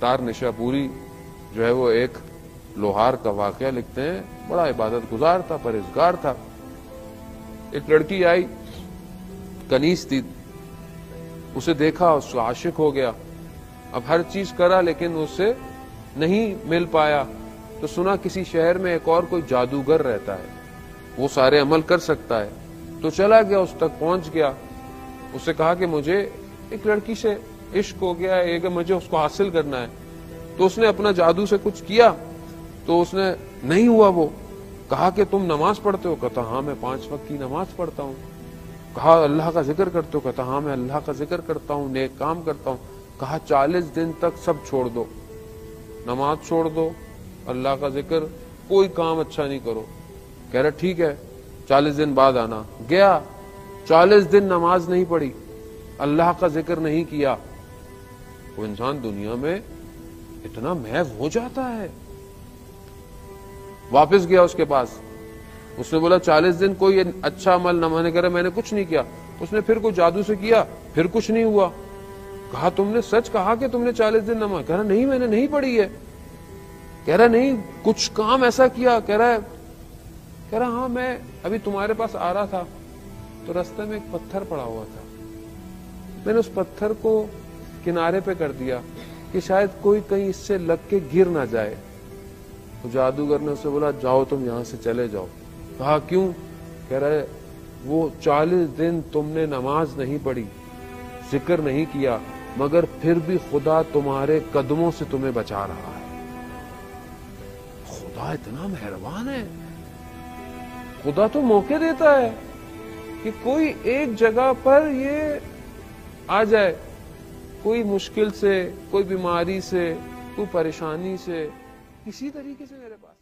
सत्तार निशापुरी जो है वो एक लोहार का वाकया लिखते हैं। बड़ा इबादत गुजार था, परहेजगार था। एक लड़की आई, कनीस थी। उसे देखा उसको आशिक हो गया। अब हर चीज़ करा, लेकिन उससे नहीं मिल पाया। तो सुना, किसी शहर में एक और कोई जादूगर रहता है। वो सारे अमल कर सकता है। तो चला गया, उस तक पहुँच गया। उससे कहा कि मुझे एक लड़की से इश्क हो गया, एक मुझे उसको हासिल करना है। तो उसने अपना जादू से कुछ किया तो उसने, नहीं हुआ वो। कहा कि तुम नमाज़ पढ़ते हो? कहता हाँ मैं पाँच वक्त की नमाज़ पढ़ता हूँ। कहा, अल्लाह का ज़िक्र करते हो? कहता हाँ मैं अल्लाह का ज़िक्र करता हूँ, नेक काम करता हूँ। कहा, चालीस दिन तक सब छोड़ दो। नमाज़ छोड़ दो, अल्लाह का ज़िक्र, कोई काम अच्छा नहीं करो। कह रहा, ठीक है, चालीस दिन बाद आना। गया, चालीस दिन नमाज़ नहीं पढ़ी, अल्लाह का ज़िक्र नहीं किया। वो इंसान दुनिया में इतना महव हो जाता है। वापस गया उसके पास। उसने बोला, चालीस दिन कोई अच्छा अमल न मैंने, कह मैंने कुछ नहीं किया। उसने फिर कोई जादू से किया, फिर कुछ नहीं हुआ। कहा, तुमने सच कहा कि तुमने चालीस दिन नमाज़ कह रहा, नहीं, मैंने नहीं पढ़ी है। कह रहा, नहीं, कुछ काम ऐसा किया? कह रहा है कह रहा हाँ मैं अभी तुम्हारे पास आ रहा था तो रास्ते में एक पत्थर पड़ा हुआ था। मैंने उस पत्थर को किनारे पे कर दिया कि शायद कोई कहीं इससे लग के गिर ना जाए। तो जादूगर ने उससे बोला, जाओ तुम यहाँ से चले जाओ। कहा, क्यों? कह रहे वो चालीस दिन तुमने नमाज़ नहीं पढ़ी, ज़िक्र नहीं किया, मगर फिर भी खुदा तुम्हारे कदमों से तुम्हें बचा रहा है। खुदा इतना मेहरबान है। खुदा तो मौके देता है कि कोई एक जगह पर ये आ जाए। कोई मुश्किल से कोई बीमारी से कोई परेशानी से किसी तरीके से मेरे पास